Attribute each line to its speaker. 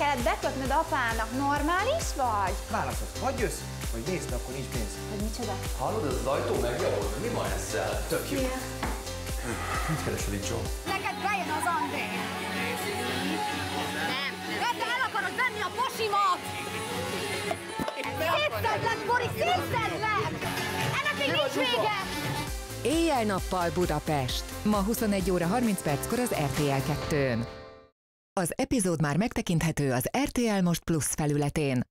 Speaker 1: kellett bekötnöd apának. Normális vagy?
Speaker 2: Válaszod, vagy jössz, vagy mész, de akkor nincs pénz.
Speaker 1: Vagy micsoda?
Speaker 3: Hallod, ez az ajtó megjavult? Mi van ezzel? Tök jó. Mit keresel itt, John?
Speaker 4: Neked bejön az André! Nem, nem. Te el akarod venni a posimat! Szétszedlek, Boris, szétszedlek! Ennek még nincs vége!
Speaker 5: Éjjel-nappal Budapest. Ma 21 óra 30 perckor az RTL 2-n. Az epizód már megtekinthető az RTL Most Plus felületén.